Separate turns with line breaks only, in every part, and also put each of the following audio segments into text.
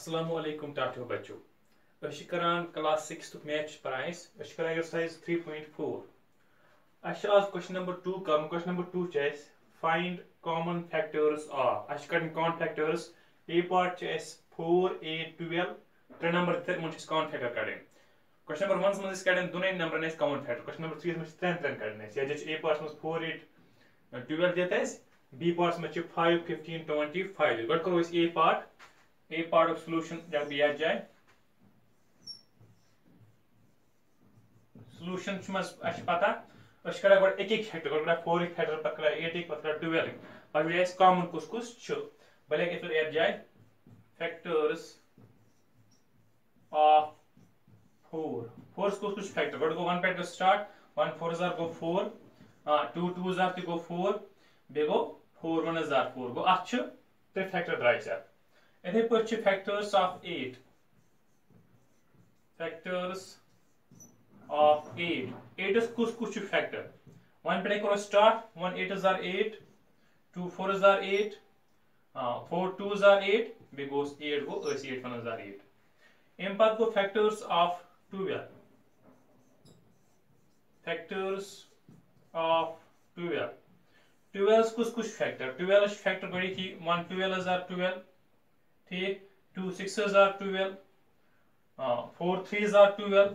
Alaikum टाटो बच्चों अश करान क्लास सिक्स मैथ पढ़ान करान एक्सरसाइज 3.4 अश आज क्वेश्चन नंबर टू कर question number two find common factors of कड़न common factors A part 4 8 12 त्रे नंबर मुझे कॉमन फैक्टर कड़न क्वेश्चन नंबर 1 मस कड़न दोनों number common factor question number 3 मस त्रेन त्रेन जे ए पार्ट मस 4 8 12 देता है। बी पार्ट मस 5 15 25 गड करो A part a part of solution जब दिया जाए अश पता? करा एक एक फैक्टर गड करा 4 एक फैक्टर पकड़ा 8 एक पकड़ा 12 एक। पर वे इस कॉमन कुछ कुछ छु। भले के फिर एड जाए factors of 4 4 कुछ कुछ फैक्टर गड को 1 फैक्टर स्टार्ट 1 4 जार गो 4 हाँ 2 2 जार ते गो 4 बेगो 4 1 जार 4 गो अच्छ ते फैक्टर इथे पे factors of eight factors of eight eight कुछ कुछ फैक्टर वन पे करो स्टार्ट वन एट जार एट टू फोर जार एट फोर टू जार एट बे गोस एट गो अस एट वन जार एट अम पत गो factors of twelve factors of twelve twelve कुछ कुछ फैक्टर ट्वेल्व फैक्टर गई थी वन ट्वेल्व जार ट्वेल्व ठीक, two sixes are twelve four threes are twelve,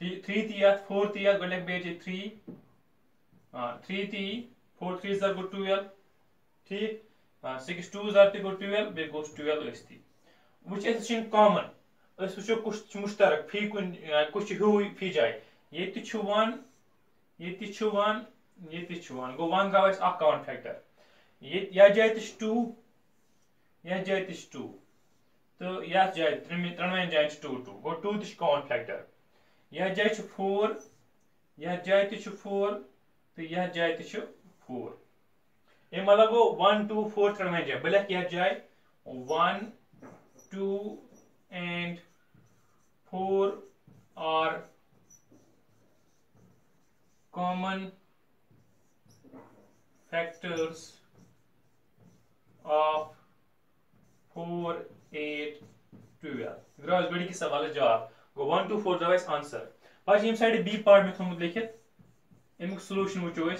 three three ती फोर ती गोटे बेच थ्री थ्री ती फोर थ्री आर गो ट्वेल्व, ठीक सिक्स टू आर गो ट्वेल्व, बे गो ट्वेल्व ती वो कॉमन वो कुछ मुश्तरक, फ़ी कुछ हू फ़ी जाए। ये वन ये वन ये वन गो वन गो कॉमन फैक्टर ये जाए टू यह जाए टू तो यह जाए त्रोन जाए टू टू गो टू तो कॉमन फैक्टर यह जाए फोर यह जाए तो फोर तो यह जाए तो फोर अम मतलब गो वन टू फोर त्रोन जाए बह लिख यह जाए one two and four are common factors of four eight twelve द्राव बड़ी की सवाल जवाब गो वन टू फोर द्राव आंसर आज यम साइड बी पार्ट में थोमुत लिखित अमुक सोलूशन वो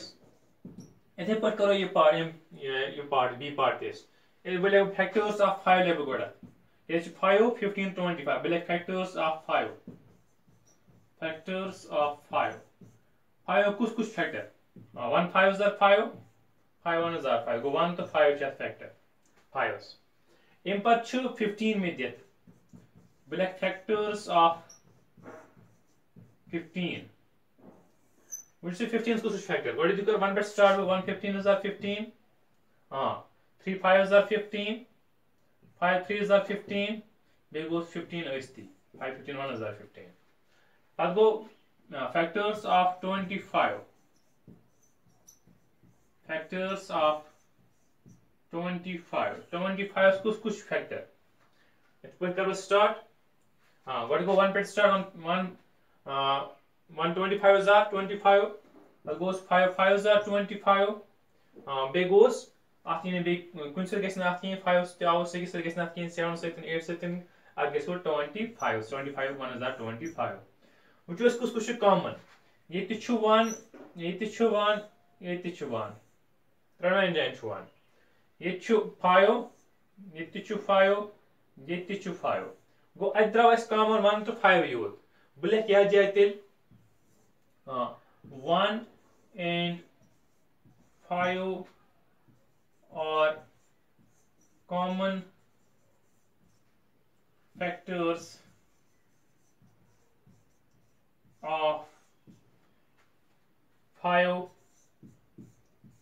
इथे पे करो ये पार्ट ये पार्ट बी पार्ट दिस बोले फैक्टर्स ऑफ़ फाइव लेवल गोड़ा ये फाइव फिफ्टीन ट्वेंटी फाइव बोले factors of five factors of five five कुछ कुछ फैक्टर वन फाइव जार फाइव फाइव वन जार फाइव गो वन तो फाइव फैक्टर फाइव 15 में दिया black factors of 15 which is 15 को सब factor what is the 1 by star 115 हज़ार आर 15 हाँ five 5 is are 15 5 3 is are 15 there goes 15 is the 5 15 1 is factors of 25 factors of 25 25 कुछ कुछ फैक्टर पर करो स्टार्ट हाँ व्हाट गो वन पे start on one uh 125 is that 25 that goes 5 5 is that 25 uh big goes after in big kun se gesna after 5 to 6 se gesna after 7 7 8 7 at guess what 25 25 one is that 25 which was कुछ कुछ common ये तिछु 1 ये तिछु 1 ये 1 त्रण जाइन 1 ये five ये five ये फाइव गो द्राव कॉमन वन तो फाइव यूत बह लिख यह जाए तेल वन एंड फाइव और common factors of 5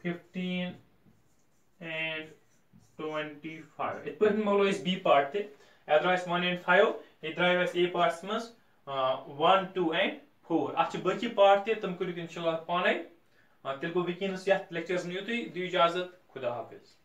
15 and 5 B part थे address one and 5 address A parts में 1 2 एंड 4 अच्छे बची पार्ट थे तुम कर इंशाल्लाह पाने तिल को विकिनस यह लेक्चर्स में यूँ दी इजाज़त खुदा हाफिज़